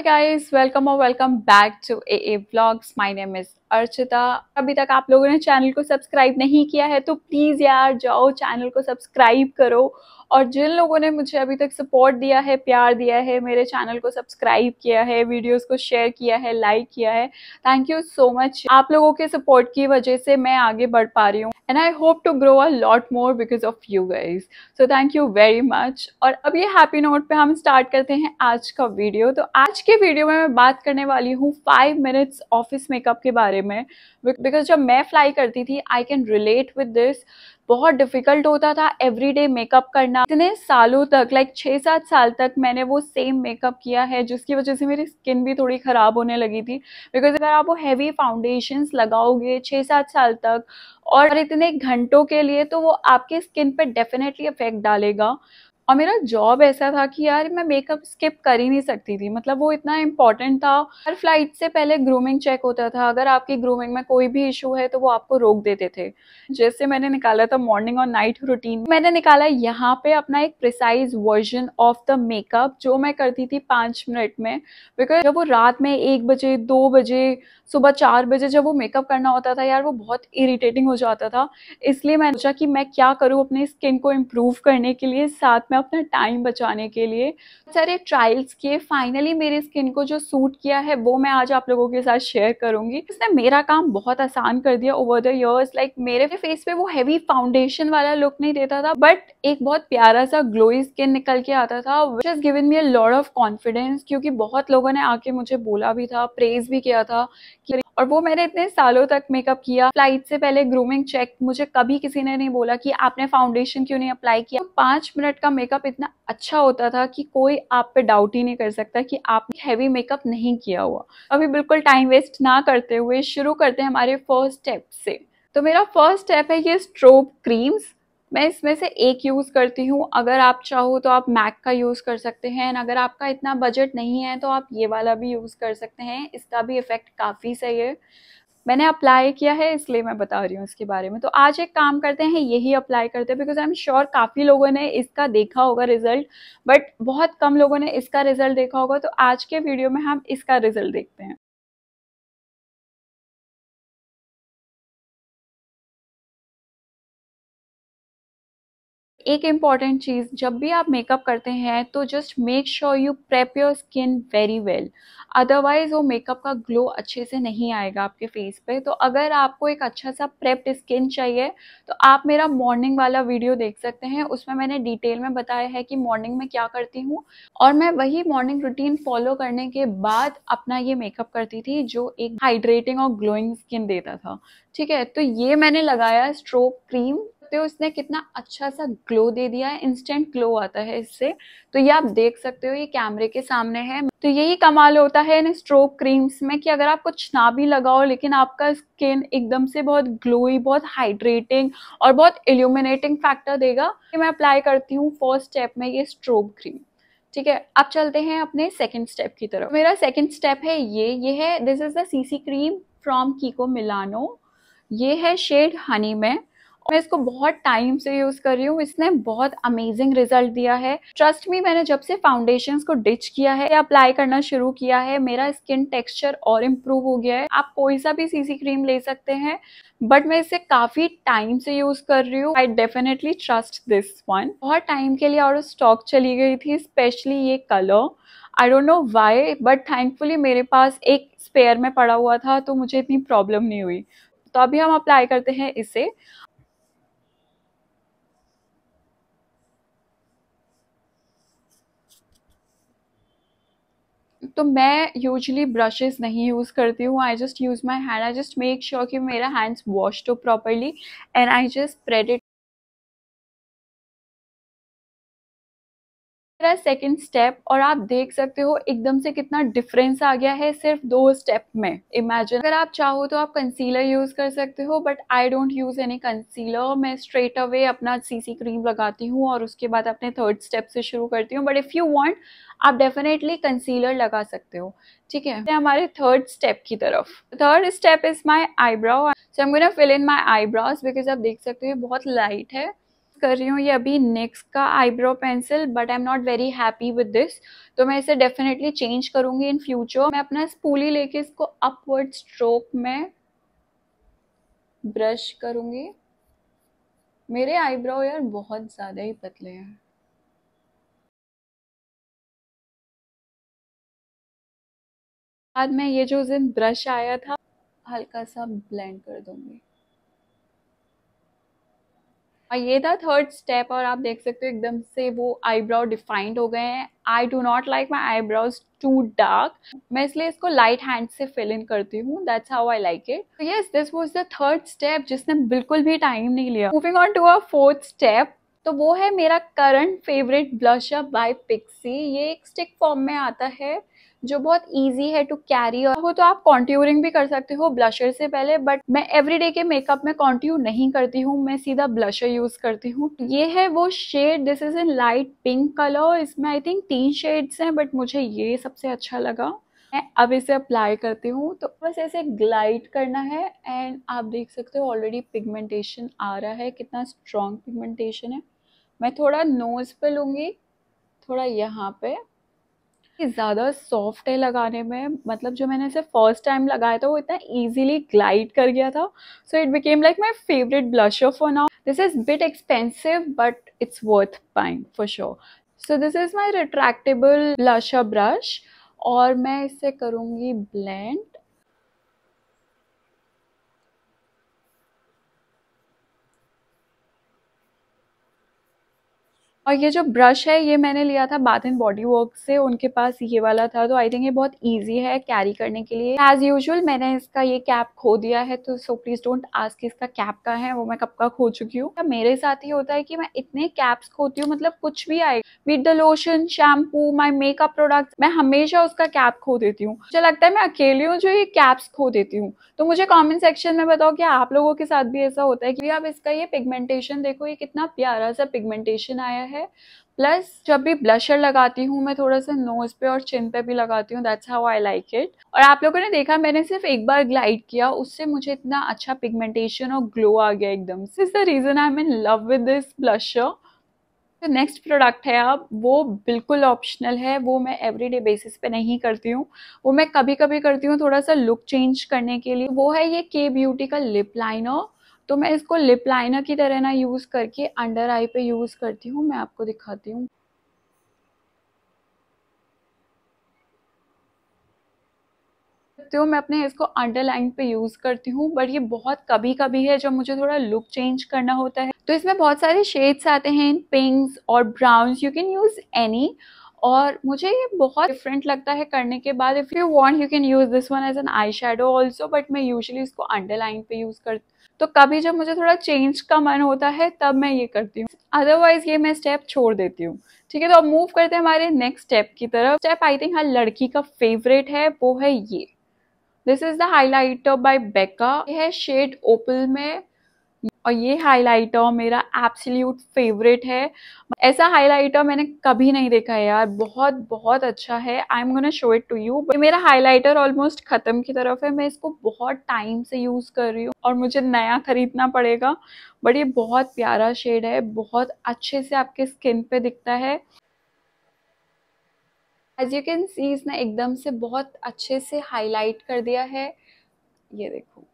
Hi welcome और welcome back to A A blogs my name is Archita अभी तक आप लोगों ने चैनल को सब्सक्राइब नहीं किया है तो प्लीज़ यार जाओ चैनल को सब्सक्राइब करो और जिन लोगों ने मुझे अभी तक सपोर्ट दिया है, प्यार दिया है, मेरे चैनल को सब्सक्राइब किया है वीडियोस को शेयर किया है लाइक किया है थैंक यू सो मच आप लोगों के सपोर्ट की वजह से मैं आगे बढ़ पा रही हूँ and I hope to grow a lot more because of you guys so thank you very much और अब ये हैप्पी नोट पे हम स्टार्ट करते हैं आज का वीडियो तो आज के वीडियो में मैं बात करने वाली हूँ फाइव मिनट्स ऑफ़िस मेकअप के बारे में. बिकॉज़ जब मैं फ्लाई करती थी I can relate with this बहुत डिफ़िकल्ट होता था एवरी डे मेकअप करना। इतने सालों तक लाइक छः सात साल तक मैंने वो सेम मेकअप किया है, जिसकी वजह से मेरी स्किन भी थोड़ी ख़राब होने लगी थी। बिकॉज़ अगर आप वो हैवी फाउंडेशंस लगाओगे छः सात साल तक, और इतने घंटों के लिए तो वो आपके स्किन पे डेफिनेटली इफ़ेक्ट डालेगा। और मेरा जॉब ऐसा था कि यार मैं मेकअप स्किप कर ही नहीं सकती थी। मतलब वो इतना इंपॉर्टेंट था। हर फ़्लाइट से पहले ग्रूमिंग चेक होता था। अगर आपकी ग्रूमिंग में कोई भी इशू है तो वो आपको रोक देते थे। जैसे मैंने निकाला था मॉर्निंग और नाइट रूटीन मैंने निकाला यहाँ पे अपना एक precise version of the makeup जो मैं करती थी पाँच मिनट में। बिकॉज़ जब वो रात में एक बजे, दो बजे, सुबह चार बजे जब वो मेकअप करना होता था, यार वो बहुत इरिटेटिंग हो जाता था। इसलिए मैंने सोचा कि मैं क्या करूँ अपनी स्किन को इम्प्रूव करने के लिए, साथ में अपना टाइम बचाने के लिए। सारे ट्रायल्स किए। फाइनली मेरी स्किन को जो सूट किया है, वो मैं आज आप लोगों के साथ शेयर करूँगी। इसने मेरा काम बहुत आसान कर दिया ओवर द ईयर्स लाइक मेरे फेस पे वो हैवी फाउंडेशन वाला लुक नहीं देता था बट एक बहुत प्यारा सा ग्लोई स्किन निकल के आता था which is given me a lot of confidence क्योंकि बहुत लोगों ने आके मुझे बोला भी था प्रेज भी किया था कि और वो मैंने इतने सालों तक मेकअप किया। फ़्लाइट से पहले ग्रूमिंग चेक मुझे कभी किसी ने नहीं बोला कि आपने फाउंडेशन क्यों नहीं अप्लाई किया। तो पाँच मिनट का मेकअप इतना अच्छा होता था कि कोई आप पे डाउट ही नहीं कर सकता कि आप हैवी मेकअप नहीं किया हुआ। अभी बिल्कुल टाइम वेस्ट ना करते हुए शुरू करते हैं हमारे फ़र्स्ट स्टेप से। तो मेरा फ़र्स्ट स्टेप है ये स्ट्रोब क्रीम्स मैं इसमें से एक यूज़ करती हूँ। अगर आप चाहो तो आप मैक का यूज़ कर सकते हैं अगर आपका इतना बजट नहीं है तो आप ये वाला भी यूज़ कर सकते हैं। इसका भी इफ़ेक्ट काफ़ी सही है। मैंने अप्लाई किया है इसलिए मैं बता रही हूँ इसके बारे में। तो आज एक काम करते हैं, यही अप्लाई करते हैं बिकॉज़ आई एम श्योर काफ़ी लोगों ने इसका देखा होगा रिज़ल्ट बट बहुत कम लोगों ने इसका रिज़ल्ट देखा होगा। तो आज के वीडियो में हम इसका रिज़ल्ट देखते हैं। एक इंपॉर्टेंट चीज़, जब भी आप मेकअप करते हैं तो just make sure you prep your skin very well otherwise वो मेकअप का ग्लो अच्छे से नहीं आएगा आपके फेस पे। तो अगर आपको एक अच्छा सा प्रेप्ड स्किन चाहिए तो आप मेरा मॉर्निंग वाला वीडियो देख सकते हैं। उसमें मैंने डिटेल में बताया है कि मॉर्निंग में क्या करती हूँ। और मैं वही मॉर्निंग रूटीन फॉलो करने के बाद अपना ये मेकअप करती थी, जो एक हाइड्रेटिंग और ग्लोइंग स्किन देता था। ठीक है? तो ये मैंने लगाया स्ट्रोक क्रीम सकते हो, इसने कितना अच्छा सा ग्लो दे दिया है इंस्टेंट ग्लो आता है इससे। तो ये आप देख सकते हो, ये कैमरे के सामने है। तो यही कमाल होता है इन स्ट्रोक क्रीम्स में कि अगर आप कुछ ना भी लगाओ, लेकिन आपका स्किन एकदम से बहुत ग्लोई बहुत हाइड्रेटिंग और बहुत इल्यूमिनेटिंग फैक्टर देगा मैं अप्लाई करती हूँ फ़र्स्ट स्टेप में ये स्ट्रोक क्रीम ठीक है, अब चलते हैं अपने सेकंड स्टेप की तरफ़। मेरा सेकंड स्टेप है ये ये है this is the CC cream from Kiko Milano ये है शेड हनी में। मैं इसको बहुत टाइम से यूज़ कर रही हूँ। इसने बहुत अमेजिंग रिज़ल्ट दिया है। ट्रस्ट मी मैंने जब से फाउंडेशन को डिच किया है या अप्लाई करना शुरू किया है, मेरा स्किन टेक्सचर और इम्प्रूव हो गया है। आप कोई सा भी सीसी क्रीम ले सकते हैं बट मैं इसे काफ़ी टाइम से यूज़ कर रही हूँ। I definitely trust this one बहुत टाइम के लिए और स्टॉक चली गई थी स्पेशली ये colour I don't know why but thankfully मेरे पास एक स्पेयर में पड़ा हुआ था तो मुझे इतनी प्रॉब्लम नहीं हुई। तो अभी हम अप्लाई करते हैं इसे। तो मैं यूजली ब्रशेस नहीं यूज़ करती हूँ। I just use my hand I just make sure कि मेरा hands wash too properly and I just spread मेरा सेकेंड स्टेप और आप देख सकते हो एकदम से कितना डिफरेंस आ गया है सिर्फ़ दो स्टेप में। इमेजिन अगर आप चाहो तो आप कंसीलर यूज़ कर सकते हो but I don't use any concealer मैं स्ट्रेट अवे अपना सीसी क्रीम लगाती हूँ और उसके बाद अपने थर्ड स्टेप से शुरू करती हूँ। बट इफ़ यू वॉन्ट आप डेफिनेटली कंसीलर लगा सकते हो। ठीक है? हमारे थर्ड स्टेप की तरफ़। Third step is my eyebrow so am gonna fill in my eyebrows because आप देख सकते हो बहुत लाइट है। कर रही हूँ ये अभी नेक्स का eyebrow pencil but I am not very happy with this तो मैं इसे डेफिनेटली चेंज करूँगी इन फ्यूचर मैं अपना स्पूली लेके इसको अपवर्ड स्ट्रोक में ब्रश करूँगी। मेरे आईब्रो यार बहुत ज़्यादा ही पतले हैं। बाद में ये जो दिन ब्रश आया था, हल्का सा ब्लेंड कर दूँगी। और ये था थर्ड स्टेप और आप देख सकते हो एकदम से वो आईब्राउ डिफाइंड हो गए हैं। I do not like my eyebrows too dark मैं इसलिए इसको लाइट हैंड से फिल इन करती हूँ। That's how I like it yes this was the third step जिसने बिल्कुल भी टाइम नहीं लिया। Moving on to a fourth step तो वो है मेरा current favourite blusher by Pixi ये एक स्टिक फॉर्म में आता है। जो बहुत इजी है टू कैरी और वो तो आप कॉन्ट्यूरिंग भी कर सकते हो ब्लशर से पहले बट मैं एवरीडे के मेकअप में कॉन्ट्यूर नहीं करती हूँ, मैं सीधा ब्लशर यूज़ करती हूँ। ये है वो shade this is in light pink colour इसमें आई थिंक तीन शेड्स हैं बट मुझे ये सबसे अच्छा लगा। मैं अब इसे अप्लाई करती हूँ तो बस ऐसे ग्लाइड करना है एंड आप देख सकते हो ऑलरेडी पिगमेंटेशन आ रहा है, कितना स्ट्रॉन्ग पिगमेंटेशन है। मैं थोड़ा नोज़ पे लूँगी, थोड़ा यहाँ पे। ज़्यादा सॉफ्ट है लगाने में। मतलब जो मैंने इसे फ़र्स्ट टाइम लगाया था, वो इतना ईजिली ग्लाइड कर गया था। So it became like my favourite blusher for now this is bit expensive but it's worth paying for sure so this is my retractable blusher brush और मैं इसे करूँगी ब्लेंड और ये जो ब्रश है, ये मैंने लिया था बाथ एंड बॉडी वर्क से, उनके पास ये वाला था। तो आई थिंक ये बहुत इजी है कैरी करने के लिए। एज यूजल मैंने इसका ये कैप खो दिया है तो सो प्लीज़ डोंट आस्क इसका कैप का है, वो मैं कब का खो चुकी हूँ। मेरे साथ ही होता है कि मैं इतने कैप्स खोती हूँ मतलब कुछ भी आए। With the lotion shampoo my makeup product मैं हमेशा उसका कैप खो देती हूँ। मुझे लगता है मैं अकेली हूँ जो ये कैप्स खो देती हूँ। तो मुझे कॉमेंट सेक्शन में बताओ कि आप लोगों के साथ भी ऐसा होता है कि आप इसका ये पिगमेंटेशन देखो, ये कितना प्यारा सा पिगमेंटेशन आया है। प्लस जब भी ब्लशर लगाती हूँ, मैं थोड़ा सा नोज़ पे और चिन पे भी लगाती हूँ that's how I like it और आप लोगों ने देखा, मैंने सिर्फ़ एक बार ग्लाइड किया, उससे मुझे इतना अच्छा पिगमेंटेशन और ग्लो आ गया एकदम। This the reason I am in love with this blusher जो नेक्स्ट प्रोडक्ट है अब, वो बिल्कुल ऑप्शनल है, वो मैं एवरीडे बेसिस पे नहीं करती हूँ। वो मैं कभी कभी करती हूँ, थोड़ा सा लुक चेंज करने के लिए। वो है ये के ब्यूटी का लिप लाइनर तो मैं इसको लिप लाइनर की तरह ना यूज़ करके अंडर आई पे यूज़ करती हूँ, मैं आपको दिखाती हूँ। तो मैं अपने इसको अंडर लाइन पे यूज़ करती हूँ बट ये बहुत कभी कभी है जब मुझे थोड़ा लुक चेंज करना होता है। तो इसमें बहुत सारे शेड्स आते हैं पिंक्स और browns you can use any और मुझे ये बहुत डिफरेंट लगता है करने के बाद। If you want you can use this one as an eye shadow also but मैं यूजली इसको अंडर लाइन पे यूज़ करती तो कभी जब मुझे थोड़ा चेंज का मन होता है, तब मैं ये करती हूँ। अदरवाइज़ ये मैं स्टेप छोड़ देती हूँ। ठीक है तो अब मूव करते हैं हमारे नेक्स्ट स्टेप की तरफ़। स्टेप आई थिंक हर लड़की का फेवरेट है, वो है ये। This is the highlighter by Becca ये है शेड ओपल में। और ये हाइलाइटर मेरा एब्सोल्यूट फेवरेट है। ऐसा हाइलाइटर मैंने कभी नहीं देखा है यार, बहुत बहुत अच्छा है। I am gonna show it to you मेरा हाइलाइटर ऑलमोस्ट खत्म की तरफ़ है। मैं इसको बहुत टाइम से यूज़ कर रही हूँ और मुझे नया खरीदना पड़ेगा। बट ये बहुत प्यारा शेड है, बहुत अच्छे से आपके स्किन पे दिखता है। एज यू कैन सी इसने एकदम से बहुत अच्छे से हाईलाइट कर दिया है। ये देखो।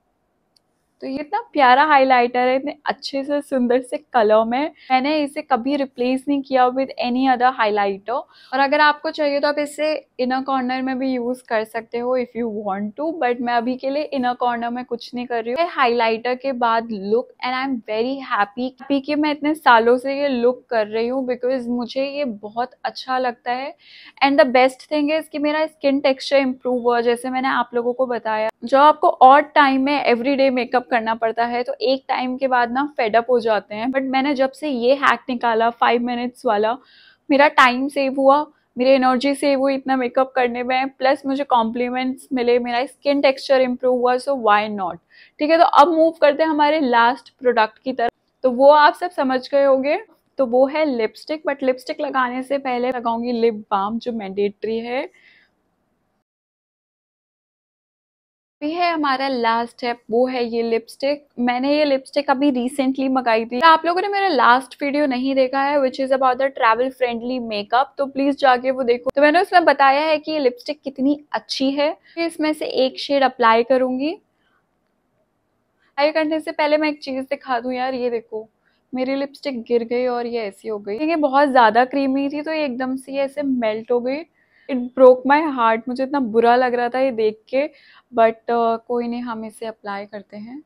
तो ये इतना प्यारा हाइलाइटर है, इतने अच्छे से, सुंदर से कलर में। मैंने इसे कभी रिप्लेस नहीं किया विद एनी अदर हाइलाइटर और अगर आपको चाहिए तो आप इसे इनर कॉर्नर में भी यूज़ कर सकते हो if you want to but मैं अभी के लिए इनर कॉर्नर में कुछ नहीं कर रही हूँ। हाइलाइटर के बाद look and I am very happy happy कि मैं इतने सालों से ये लुक कर रही हूँ बिकॉज़ मुझे ये बहुत अच्छा लगता है। And the best thing is कि मेरा स्किन टेक्सचर इम्प्रूव हुआ, जैसे मैंने आप लोगों को बताया। जो आपको और टाइम में एवरी मेकअप करना पड़ता है तो एक टाइम के बाद ना फेडअप हो जाते हैं। बट मैंने जब से ये हैक निकाला फाइव मिनट्स वाला, मेरा टाइम सेव हुआ, मेरी एनर्जी सेव हुई इतना मेकअप करने में प्लस मुझे कॉम्प्लीमेंट्स मिले, मेरा स्किन टेक्सचर इम्प्रूव हुआ सो वाई नॉट ठीक है तो अब मूव करते हैं हमारे लास्ट प्रोडक्ट की तरफ़। तो वो आप सब समझ गए होंगे। तो वो है लिपस्टिक बट लिपस्टिक लगाने से पहले लगाऊँगी लिप बाम जो मैंडेटरी है। भी है हमारा लास्ट स्टेप वो है ये लिपस्टिक मैंने ये लिपस्टिक अभी रिसेंटली मंगाई थी। आप लोगों ने मेरा लास्ट वीडियो नहीं देखा है which is about the travel friendly makeup तो प्लीज़ जाके वो देखो। तो मैंने उसमें बताया है कि ये लिपस्टिक कितनी अच्छी है। इसमें से एक शेड अप्लाई करूँगी। अप्लाई करने से पहले मैं एक चीज़ दिखा दूँ यार, ये देखो। मेरी लिपस्टिक गिर गई और ये ऐसी हो गई। ये बहुत ज़्यादा क्रीमी थी तो ये एकदम से ऐसे मेल्ट हो गई। इट ब्रोक माई हार्ट मुझे इतना बुरा लग रहा था ये देख के। बट uh, कोई नहीं हम इसे अप्लाई करते हैं।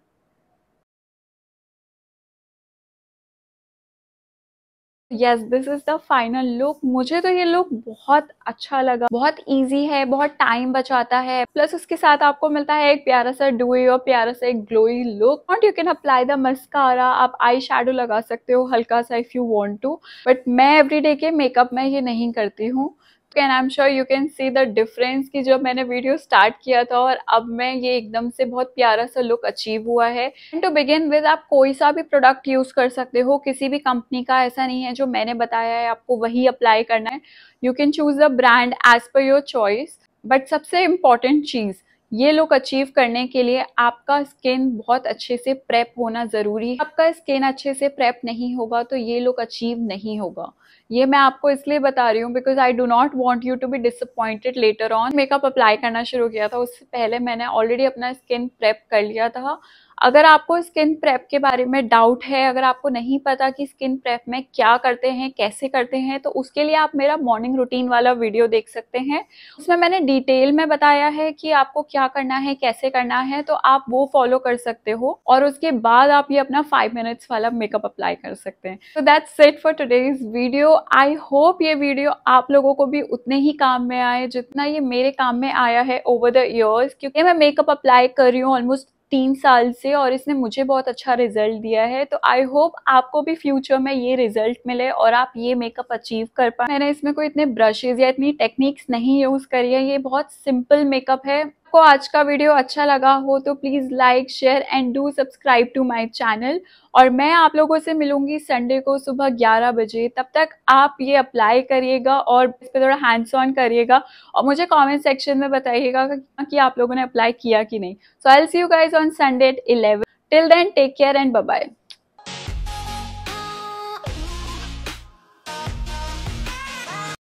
Yes this is the final look मुझे तो ये लुक बहुत अच्छा लगा। बहुत इजी है बहुत टाइम बचाता है। प्लस उसके साथ आपको मिलता है एक प्यारा सा डुई और प्यारा सा एक glowy look not you can apply the mascara आप आई शेडो लगा सकते हो हल्का सा if you want to but मैं एवरीडे के मेकअप में ये नहीं करती हूँ। Can I am sure you can see the difference कि जब मैंने वीडियो स्टार्ट किया था और अब मैं ये एकदम से बहुत प्यारा सा लुक अचीव हुआ है। एंड टू बिगिन विद आप कोई सा भी प्रोडक्ट यूज़ कर सकते हो, किसी भी कंपनी का ऐसा नहीं है जो मैंने बताया है, आपको वही अप्लाई करना है। You can choose the brand as per your choice but सबसे इंपॉर्टेंट चीज़, ये लुक अचीव करने के लिए आपका स्किन बहुत अच्छे से प्रेप होना ज़रूरी है। आपका स्किन अच्छे से प्रेप नहीं होगा तो ये लुक अचीव नहीं होगा। ये मैं आपको इसलिए बता रही हूँ because I do not want you to be disappointed later on makeup apply करना शुरू किया था, उससे पहले मैंने ऑलरेडी अपना स्किन प्रेप कर लिया था। अगर आपको स्किन प्रेप के बारे में डाउट है, अगर आपको नहीं पता कि स्किन प्रेप में क्या करते हैं, कैसे करते हैं तो उसके लिए आप मेरा मॉर्निंग रूटीन वाला वीडियो देख सकते हैं। उसमें मैंने डिटेल में बताया है कि आपको क्या करना है, कैसे करना है तो आप वो फॉलो कर सकते हो और उसके बाद आप ये अपना फाइव मिनट्स वाला मेकअप अप्लाई कर सकते हैं। तो that's set for today's video I hope ये वीडियो आप लोगों को भी उतने ही काम में आए जितना ये मेरे काम में आया है ओवर द ईयर्स क्योंकि मैं मेकअप अप्लाई कर रही हूँ ऑलमोस्ट तीन साल से और इसने मुझे बहुत अच्छा रिज़ल्ट दिया है। तो आई होप आपको भी फ्यूचर में ये रिज़ल्ट मिले और आप ये मेकअप अचीव कर पाए। मैंने इसमें कोई इतने ब्रशेज या इतनी टेक्निक्स नहीं यूज़ करी है। ये बहुत सिंपल मेकअप है। आपको आज का वीडियो अच्छा लगा हो तो please like share and do subscribe to my channel और मैं आप लोगों से मिलूँगी संडे को सुबह 11 बजे। तब तक आप ये अप्लाई करिएगा और इस पर थोड़ा हैंड्स ऑन करिएगा और मुझे कमेंट सेक्शन में बताइएगा कि आप लोगों ने अप्लाई किया कि नहीं। So I see you guys on Sunday at eleven till then take care and bye